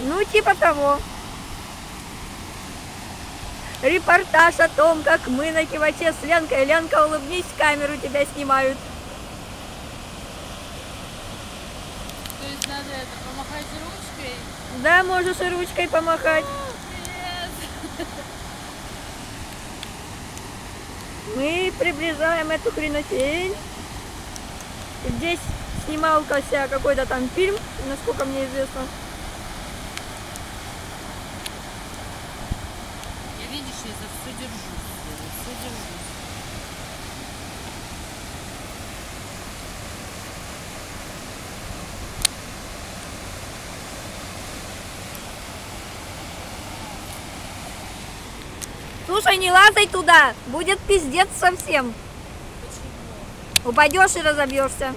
Ну, типа того. Репортаж о том, как мы на киваче с Ленкой. Ленка, улыбнись, камеру тебя снимают. То есть надо это, помахать ручкой? Да, можешь и ручкой помахать. Мы приближаем эту хренотень. Здесь снимался какой-то там фильм, насколько мне известно. Я за все держусь. За все держусь. Слушай, не лазай туда, будет пиздец совсем. Почему? Упадешь и разобьешься.